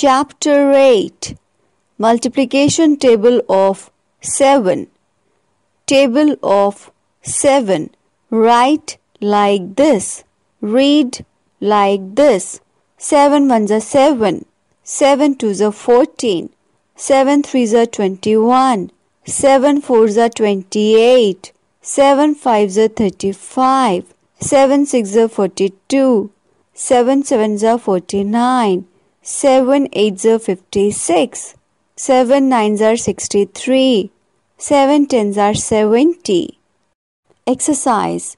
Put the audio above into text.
Chapter 8 Multiplication Table of 7 Table of 7 Write like this. Read like this. 7 ones are 7. 7 twos are 14. 7 threes are 21. 7 fours are 28. 7 fives are 35. 7 sixes are 42. 7 sevens are 49. 7 eights are 56. 7 nines are 63. 7 tens are 70. Exercise